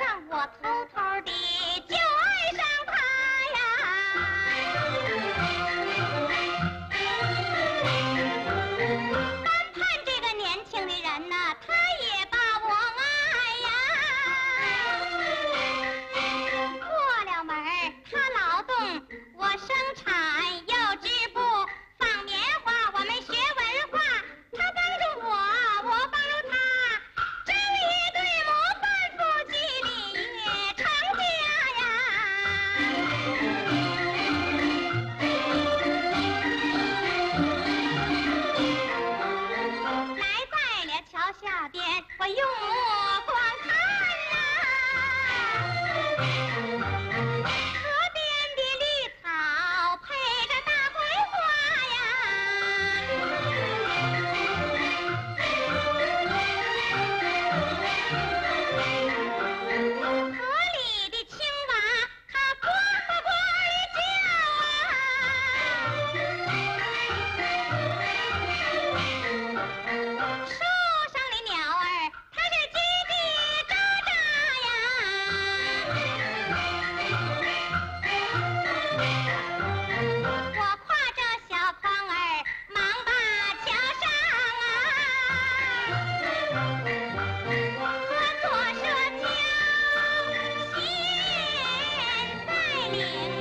让我偷偷 Mommy.